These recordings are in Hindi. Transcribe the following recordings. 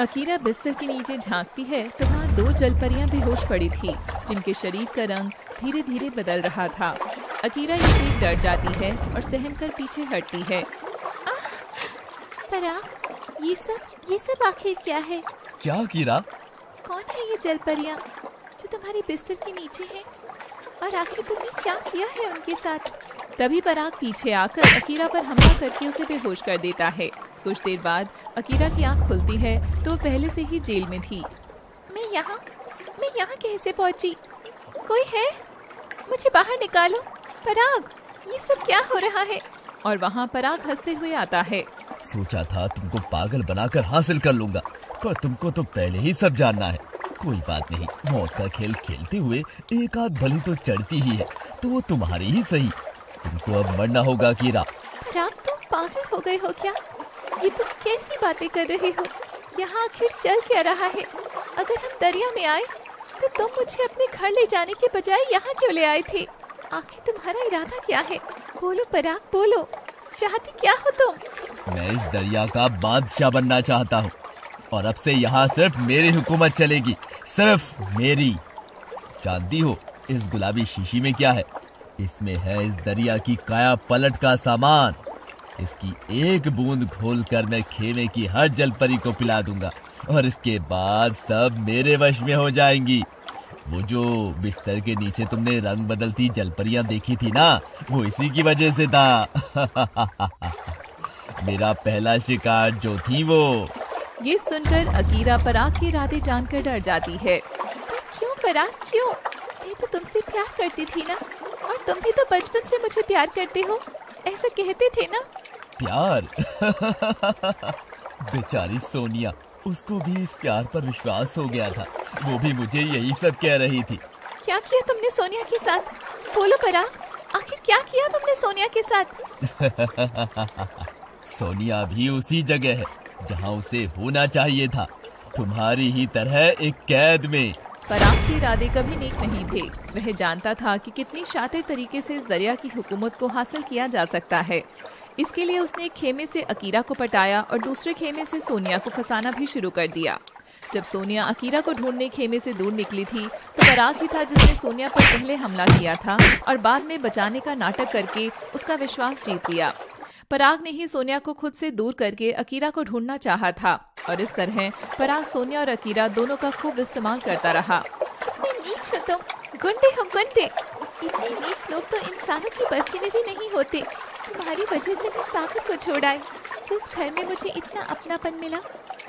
अकीरा बिस्तर के नीचे झांकती है तो वहाँ दो जलपरियाँ बेहोश पड़ी थी जिनके शरीर का रंग धीरे धीरे बदल रहा था। अकीरा ये देख डर जाती है और सहम कर पीछे हटती है। पराग ये सब ये सब आखिर क्या है? क्या कीरा कौन है ये जलपरियाँ जो तुम्हारे बिस्तर के नीचे हैं? और आखिर तुमने क्या किया है उनके साथ? तभी पराग पीछे आकर अकीरा पर हमला करके उसे बेहोश कर देता है। कुछ देर बाद अकीरा की आँख खुलती है तो वो पहले से ही जेल में थी। मैं यहाँ मैं यहाँ कैसे पहुँची? कोई है? मुझे बाहर निकालो। पराग ये सब क्या हो रहा है? और वहाँ पराग हँसते हुए आता है। सोचा था तुमको पागल बनाकर हासिल कर लूँगा पर तुमको तो पहले ही सब जानना है। कोई बात नहीं मौत का खेल खेलते हुए एक आध भली तो चढ़ती ही है तो वो तुम्हारी ही सही। तुमको अब मरना होगा कीरा पराग तुम पागल हो गए हो क्या? ये तुम कैसी बातें कर रहे हो? यहाँ आखिर चल क्या रहा है? अगर हम दरिया में आए तो तुम मुझे अपने घर ले जाने के बजाय यहाँ क्यों ले आए थे? आखिर तुम्हारा इरादा क्या है? बोलो पराग, बोलो। चाहती क्या हो तुम? मैं इस दरिया का बादशाह बनना चाहता हूँ। और अब से यहाँ सिर्फ़ मेरी हुकूमत चलेगी। सिर्फ़ मेरी। जानती हो, इस गुलाबी शीशी में क्या है? इसमें है इस दरिया की काया पलट का सामान। इसकी एक बूंद घोल कर मैं खेमे की हर जलपरी को पिला दूँगा और इसके बाद सब मेरे वश में हो जाएँगी। वो जो बिस्तर के नीचे तुमने रंग बदलती जलपरियाँ देखी थी ना, वो इसी की वजह से था। मेरा पहला शिकार जो थी वो। ये सुनकर अकीरा पराग के इरादे जानकर डर जाती है। क्यों पराग क्यों? मैं तो तुमसे प्यार करती थी ना, और तुम भी तो बचपन से मुझे प्यार करते हो, ऐसा कहते थे ना? प्यार। बेचारी सोनिया उसको भी इस प्यार पर विश्वास हो गया था। वो भी मुझे यही सब कह रही थी। क्या किया तुमने सोनिया के साथ? बोलो पराग आखिर क्या किया तुमने सोनिया के साथ? सोनिया भी उसी जगह है जहाँ उसे होना चाहिए था। तुम्हारी ही तरह एक कैद में। पराग के इरादे कभी नेक नहीं थे। वह जानता था कि कितनी शातिर तरीके से इस दरिया की हुकूमत को हासिल किया जा सकता है। इसके लिए उसने एक खेमे से अकीरा को पटाया और दूसरे खेमे से सोनिया को फंसाना भी शुरू कर दिया। जब सोनिया अकीरा को ढूँढने खेमे से दूर निकली थी तो पराग ही था जिसने सोनिया पर पहले हमला किया था और बाद में बचाने का नाटक करके उसका विश्वास जीत लिया। पराग ने ही सोनिया को खुद से दूर करके अकीरा को ढूंढना चाहा था और इस तरह पराग सोनिया और अकीरा दोनों का खूब इस्तेमाल करता रहा। नीच हो तुम। गुंडे हो गुंडे। इतने नीच लोग तो इंसानों की बस्ती में भी नहीं होते। तुम्हारी वजह से मैं सागर को छोड़ आई। जिस घर में मुझे इतना अपनापन मिला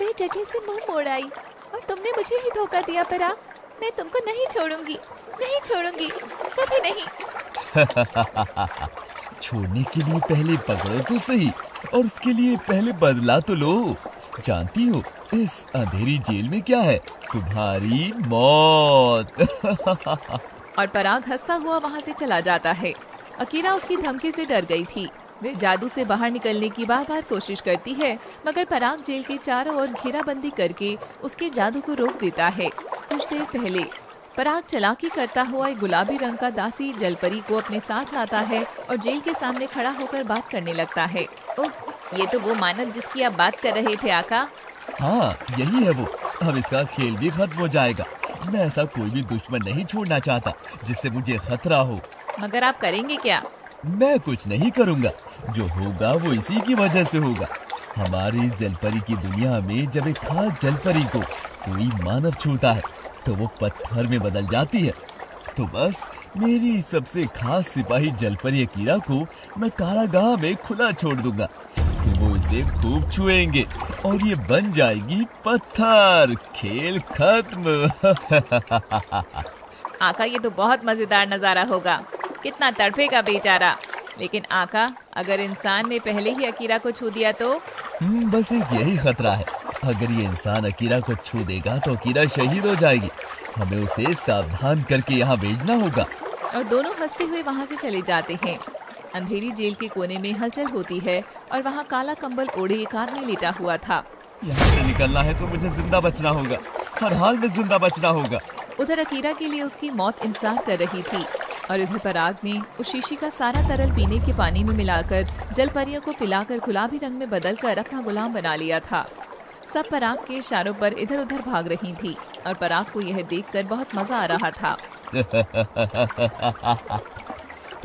वह जगह से मुँह मोड़ आई। और तुमने मुझे ही धोखा दिया पराग। मैं तुमको नहीं छोड़ूँगी। नहीं छोड़ूँगी। कभी नहीं। छोड़ने के लिए पहले पकड़ो तो सही, और उसके लिए पहले बदला तो लो। जानती हो, इस अंधेरी जेल में क्या है? तुम्हारी मौत। और पराग हंसता हुआ वहाँ से चला जाता है। अकीरा उसकी धमकी से डर गई थी। वे जादू से बाहर निकलने की बार बार कोशिश करती है, मगर पराग जेल के चारों ओर घेराबंदी करके उसके जादू को रोक देता है। कुछ देर पहले पराग चलाकी करता हुआ एक गुलाबी रंग का दासी जलपरी को अपने साथ लाता है और जेल के सामने खड़ा होकर बात करने लगता है। ओह ये तो वो मानव जिसकी आप बात कर रहे थे आका। हाँ यही है वो। अब इसका खेल भी खत्म हो जाएगा। मैं ऐसा कोई भी दुश्मन नहीं छोड़ना चाहता जिससे मुझे खतरा हो। मगर आप करेंगे क्या? मैं कुछ नहीं करूँगा। जो होगा वो इसी की वजह से होगा। हमारी जलपरी की दुनिया में जब एक खास जलपरी को कोई मानव छूता है तो वो पत्थर में बदल जाती है। तो बस मेरी सबसे खास सिपाही जलपरी अकीरा को मैं कारागाह में खुला छोड़ दूँगा। फिर वो इसे खूब छुएँगे और ये बन जाएगी पत्थर। खेल खत्म। आका ये तो बहुत मज़ेदार नज़ारा होगा। कितना तड़पेगा बेचारा। लेकिन आका अगर इंसान ने पहले ही अकीरा को छू दिया तो? हम्म, बस एक यही खतरा है। अगर ये इंसान अकीरा को छू देगा तो अकीरा शहीद हो जाएगी। हमें उसे सावधान करके यहाँ भेजना होगा। और दोनों हँसते हुए वहाँ से चले जाते हैं। अंधेरी जेल के कोने में हलचल होती है और वहाँ काला कंबल ओढ़े एक आदमी लेटा हुआ था। यहाँ से निकलना है तो मुझे ज़िंदा बचना होगा। हर हाल में ज़िंदा बचना होगा। उधर अकीरा के लिए उसकी मौत इंतज़ार कर रही थी और इधर पराग ने उस शीशी का सारा तरल पीने के पानी में मिलाकर जल परियों को पिलाकर गुलाबी रंग में बदलकर अपना गुलाम बना लिया था। सब पराग के इशारों पर इधर उधर भाग रही थी और पराग को यह देखकर बहुत मज़ा आ रहा था।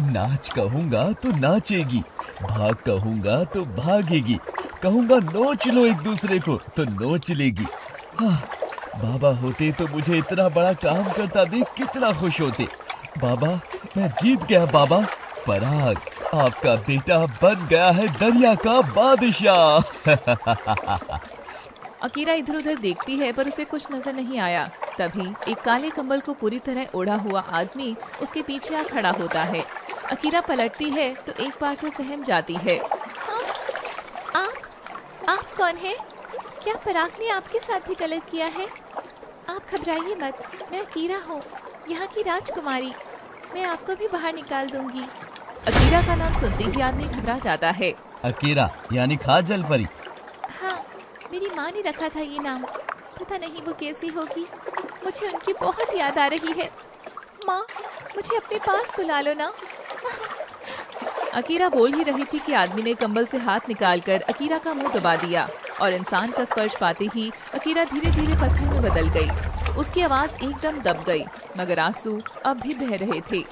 नाच कहूँगा तो नाचेगी भाग कहूँगा तो भागेगी कहूँगा नोच लो एक दूसरे को तो नोच लेगी। हाँ, बाबा होते तो मुझे इतना बड़ा काम करता देख कितना खुश होते। बाबा मैं जीत गया बाबा पराग आपका बेटा बन गया है दरिया का बादशाह। अकीरा इधर उधर देखती है पर उसे कुछ नज़र नहीं आया। तभी एक काले कंबल को पूरी तरह ओढ़ा हुआ आदमी उसके पीछे आ खड़ा होता है। अकीरा पलटती है तो एक बार तो सहम जाती है। आप आप कौन है? क्या पराग ने आपके साथ भी गलत किया है? आप घबराइए मत मैं अकीरा हूँ यहाँ की राजकुमारी। मैं आपको भी बाहर निकाल दूँगी। अकीरा का नाम सुनते ही आदमी घबरा जाता है। अकीरा यानी खास जल परी हाँ मेरी माँ ने रखा था ये नाम। पता नहीं वो कैसी होगी। मुझे उनकी बहुत याद आ रही है। माँ, मुझे अपने पास बुला लो ना। अकीरा बोल ही रही थी कि आदमी ने कंबल से हाथ निकालकर अकीरा का मुँह दबा दिया और इंसान का स्पर्श पाते ही अकीरा धीरे धीरे पत्थर में बदल गई। उसकी आवाज़ एकदम दब गई, मगर आँसू अब भी बह रहे थे।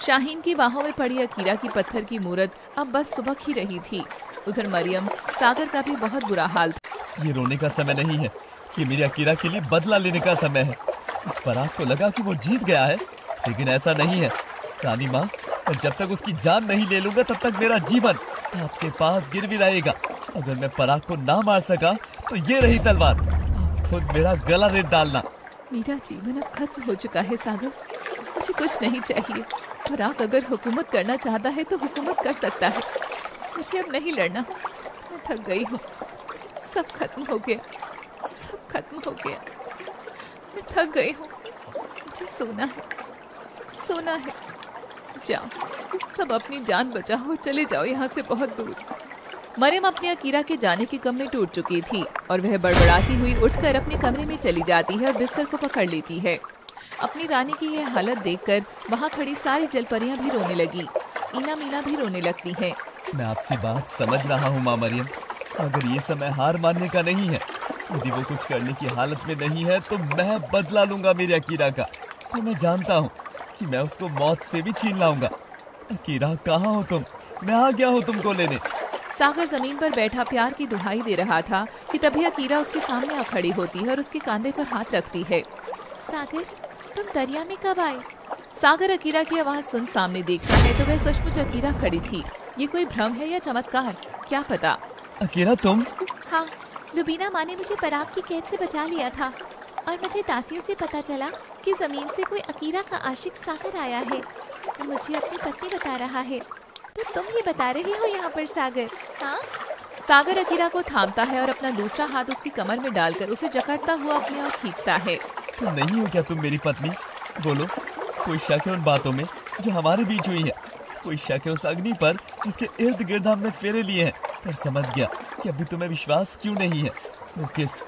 शाहीन की बाहों में पड़ी अकीरा की पत्थर की मूरत अब बस सुबह ही रही थी। उधर मरियम, सागर का भी बहुत बुरा हाल था। ये रोने का समय नहीं है। ये मेरी अकीरा के लिए बदला लेने का समय है। इस पराग को लगा कि वो जीत गया है, लेकिन ऐसा नहीं है। रानी माँ और जब तक उसकी जान नहीं ले लूँगा, तब तक मेरा जीवन आपके पास गिर भी रहेगा। अगर मैं पराग को ना मार सका तो ये रही तलवार। खुद मेरा गला रेत डालना। मेरा जीवन अब खत्म हो चुका है, सागर। मुझे कुछ नहीं चाहिए। पराग अगर हुकूमत करना चाहता है तो हुकूमत कर सकता है। मुझे अब नहीं लड़ना। मैं थक गई हूँ। सब खत्म हो गया। सब खत्म हो गया। मैं थक गई हूँ। मुझे सोना है। सोना है। जाओ। सब अपनी जान बचाओ चले जाओ यहाँ से बहुत दूर। मरियम अपने अकीरा के जाने की कम में टूट चुकी थी और वह बड़बड़ाती हुई उठकर अपने कमरे में चली जाती है और बिस्तर को पकड़ लेती है। अपनी रानी की यह हालत देखकर वहाँ खड़ी सारी जलपरियाँ भी रोने लगी। ईना मीना भी रोने लगती हैं। मैं आपकी बात समझ रहा हूँ, माँ मरियम। अगर ये समय हार मानने का नहीं है यदि वो कुछ करने की हालत में नहीं है तो मैं बदला लूँगा मेरे अकीरा का। तो मैं जानता हूँ कि मैं उसको मौत से भी छीन लाऊँगा। अकीरा कहाँ हो तुम? मैं आ गया हूँ तुमको लेने। सागर ज़मीन पर बैठा प्यार की दुहाई दे रहा था कि तभी अकीरा उसके सामने आ खड़ी होती है और उसके कांधे पर हाथ रखती है। सागर तुम दरिया में कब आए? सागर अकीरा की आवाज़ सुन सामने देखता है तो वह सचमुच अकीरा खड़ी थी। ये कोई भ्रम है या चमत्कार? क्या पता? अकीरा तुम? हाँ रुबीना माँ ने मुझे पराग की कैद से बचा लिया था और मुझे दासियों से पता चला कि ज़मीन से कोई अकीरा का आशिक सागर आया है मुझे अपनी पत्नी बता रहा है। तो तुम ये बता रही हो यहाँ पर सागर हाँ? सागर अकीरा को थामता है और अपना दूसरा हाथ उसकी कमर में डालकर उसे जकड़ता हुआ अपने और खींचता है। तुम नहीं हो क्या तुम मेरी पत्नी? बोलो कोई शक है उन बातों में जो हमारे बीच हुई है? कोई शक है उस अग्नि पर जिसके इर्द गिर्द हमने फेरे लिए हैं? पर समझ गया कि अभी तुम्हें विश्वास क्यों नहीं है। वो किस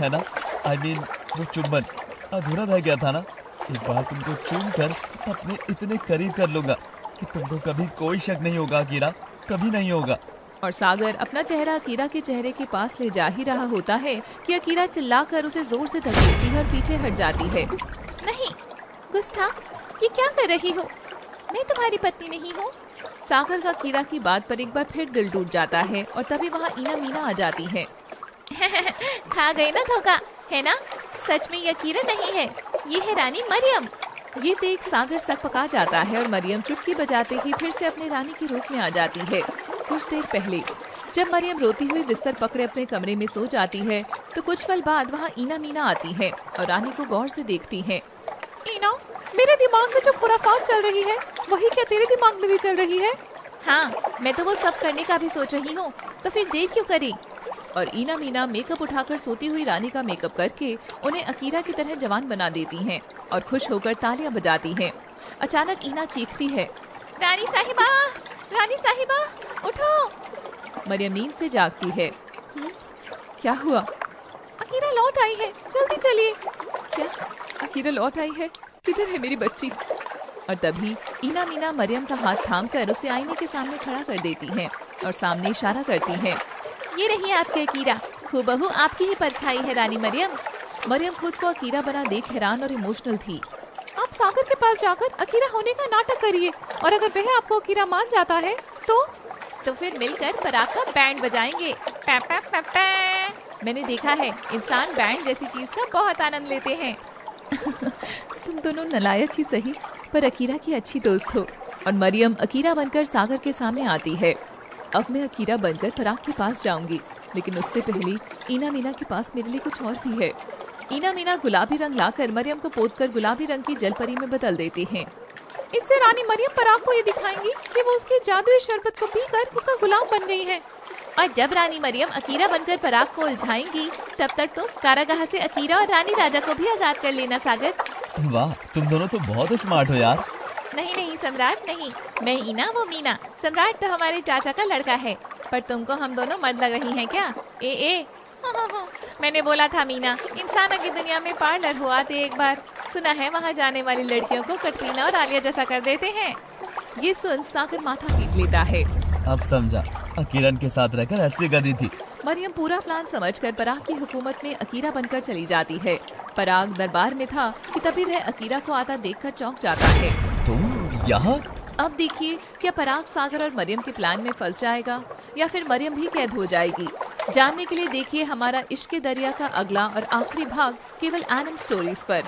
है ना? आई I मीन mean, वो चुम्बन अधूरा रह गया था ना? एक बार तुमको चूम कर अपने इतने करीब कर लूँगा कि तुमको कभी कोई शक नहीं होगा अकीरा कभी नहीं होगा। और सागर अपना चेहरा अकीरा के चेहरे के पास ले जा ही रहा होता है कि अकीरा चिल्लाकर उसे ज़ोर से धकेलती है और पीछे हट जाती है। नहीं गुस्ता ये क्या कर रही हो? मैं तुम्हारी पत्नी नहीं हूँ। सागर का कीरा की बात पर एक बार फिर दिल टूट जाता है और तभी वहाँ ईना मीना आ जाती है। खा गए ना धोखा, है ना? सच में यह कीरा नहीं है। ये है रानी मरियम। ये देख सागर सक पका जाता है और मरियम चुटकी बजाते ही फिर से अपने रानी के रूप में आ जाती है। कुछ देर पहले, जब मरियम रोती हुई बिस्तर पकड़े अपने कमरे में सो जाती है तो कुछ पल बाद वहाँ ईना मीना आती है और रानी को गौर से देखती है। ईना, मेरे दिमाग में जो खुराफात चल रही है वही क्या तेरे दिमाग में भी चल रही है? हाँ मैं तो वो सब करने का भी सोच रही हूँ तो फिर देर क्यों करी? और ईना मीना मेकअप उठाकर सोती हुई रानी का मेकअप करके उन्हें अकीरा की तरह जवान बना देती हैं और खुश होकर तालियाँ बजाती हैं। अचानक ईना चीखती है रानी साहिबा रानी साहिबा उठो! मरियम नींद से जागती है? क्या हुआ? अकीरा लौट आई है जल्दी चलिए। क्या? अकीरा लौट आई है? किधर है मेरी बच्ची? और तभी ईना मीना मरियम का हाथ थाम कर उसे आईने के सामने खड़ा कर देती है और सामने इशारा करती है, ये रही आपकी अकीरा खूबहू आपकी ही परछाई है, रानी मरियम। मरियम खुद को अकीरा बना देख हैरान और इमोशनल थी। आप सागर के पास जाकर अकीरा होने का नाटक करिए, और अगर वह आपको अकीरा मान जाता है तो? तो फिर मिलकर पराग का बैंड बजाएँगे। पै पै पै पै। मैंने देखा है, इंसान बैंड जैसी चीज़ का बहुत आनंद लेते हैं। तुम दोनों नलायक ही सही। पर अकीरा की अच्छी दोस्त हो और मरियम अकीरा बनकर सागर के सामने आती है। अब मैं अकीरा बनकर पराग के पास जाऊँगी, लेकिन उससे पहले ईना मीना के पास मेरे लिए कुछ और भी है। ईना मीना गुलाबी रंग लाकर मरियम को पोत कर गुलाबी रंग की जलपरी में बदल देते हैं। इससे रानी मरियम पराग को ये दिखाएँगी कि वो उसके जादुई शरबत को पीकर उसका गुलाम बन गई है। और जब रानी मरियम अकीरा बनकर पराग को उलझाएँगी, तब तक तो कारागाह से अकीरा और रानी राजा को भी आज़ाद कर लेना, सागर। वाह तुम दोनों तो बहुत स्मार्ट हो यार। नहीं नहीं सम्राट नहीं। मैं ईना वो मीना। सम्राट तो हमारे चाचा का लड़का है पर तुमको हम दोनों मर्द लग रही हैं क्या? ए ए। हाँ, हाँ, हाँ। मैंने बोला था मीना इंसानों की दुनिया में पार्लर हुआ थे एक बार। सुना है वहाँ जाने वाली लड़कियों को कटरीना और आलिया जैसा कर देते हैं। ये सुन सागर माथा पीट लेता है। अब समझा। अकीरन के साथ रहकर ऐसी गदी थी। मरियम पूरा प्लान समझकर पराग की हुकूमत में अकीरा बनकर चली जाती है। पराग दरबार में था कि तभी वह अकीरा को आता देखकर चौंक जाता है। तुम यहाँ? अब देखिए क्या पराग सागर और मरियम के प्लान में फंस जाएगा या फिर मरियम भी कैद हो जाएगी? जानने के लिए देखिए हमारा इश्क दरिया का अगला और आखिरी भाग केवल एनम स्टोरीज पर।